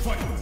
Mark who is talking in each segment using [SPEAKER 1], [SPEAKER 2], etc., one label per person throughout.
[SPEAKER 1] Fight!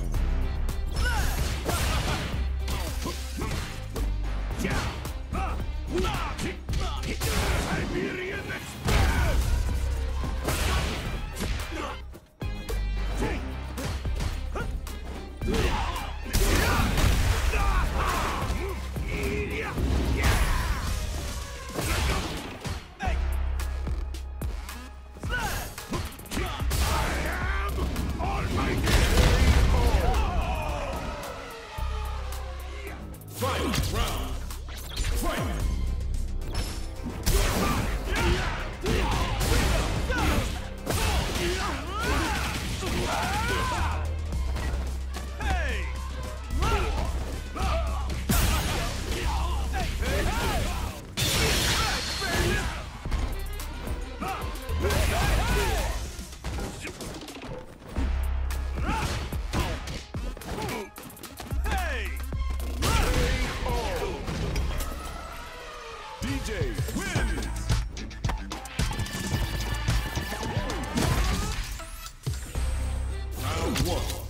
[SPEAKER 1] one.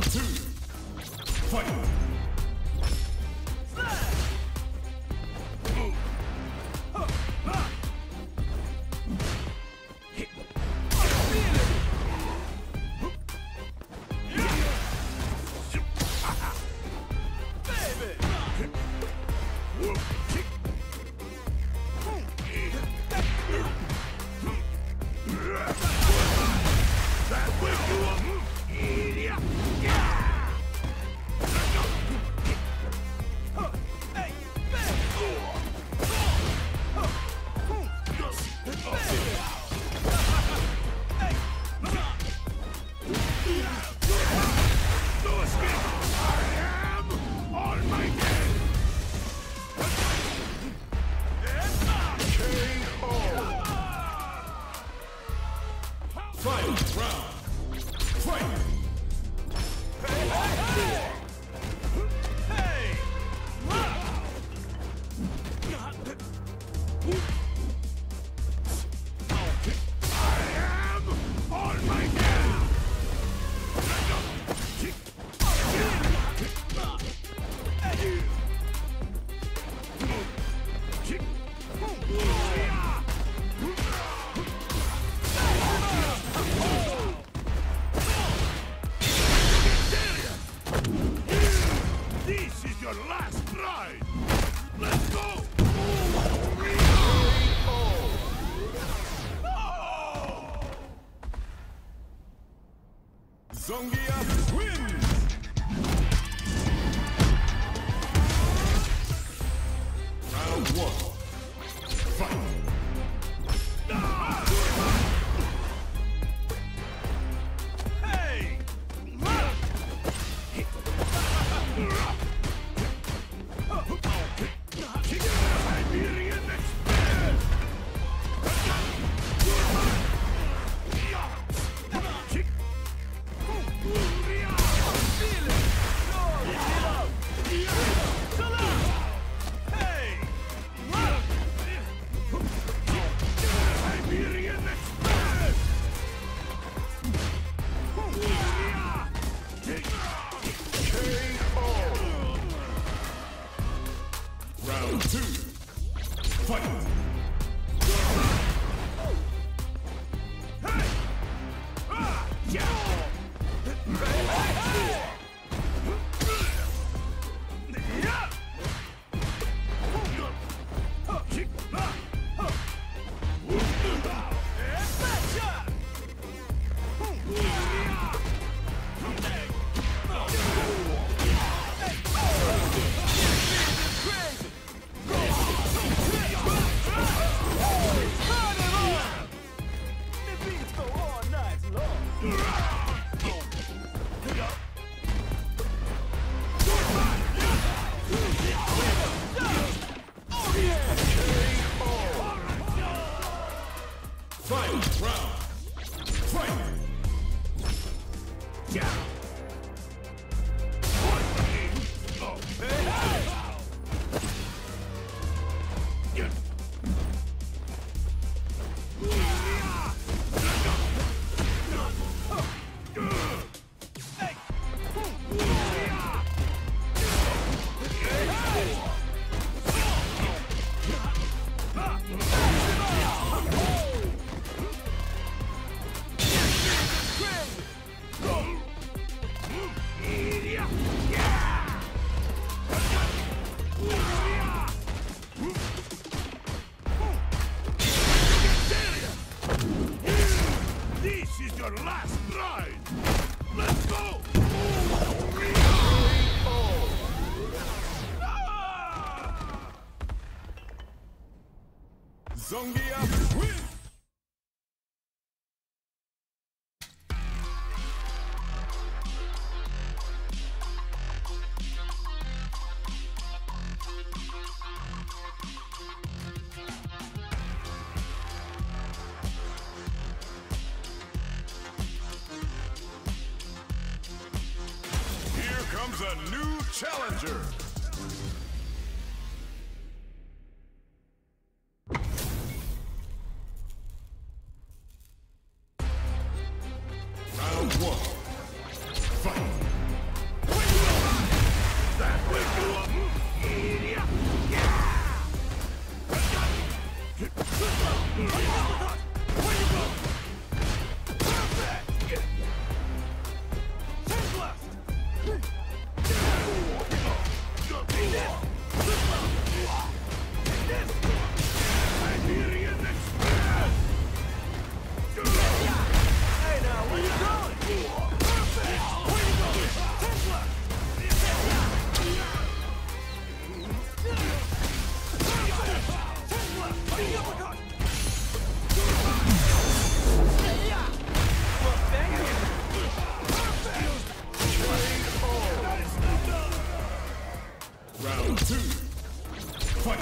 [SPEAKER 1] Round two. Fight. Zangief win! Your last ride. Let's go. Ah! Zangief win. A new challenger. Round one. Two. Fight.